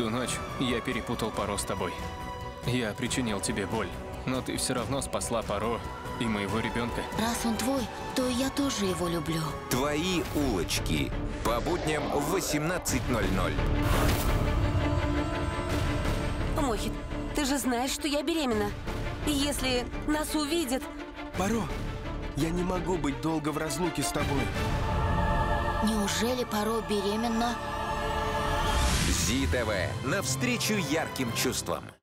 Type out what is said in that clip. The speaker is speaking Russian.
ту ночь я перепутал Паро с тобой. Я причинил тебе боль, но ты все равно спасла Паро и моего ребенка. Раз он твой, то и я тоже его люблю. Твои улочки. По будням в 18.00. Мохит, ты же знаешь, что я беременна. И если нас увидят... Паро, я не могу быть долго в разлуке с тобой. Неужели Паро беременна? ЗИ ТВ. Навстречу ярким чувствам.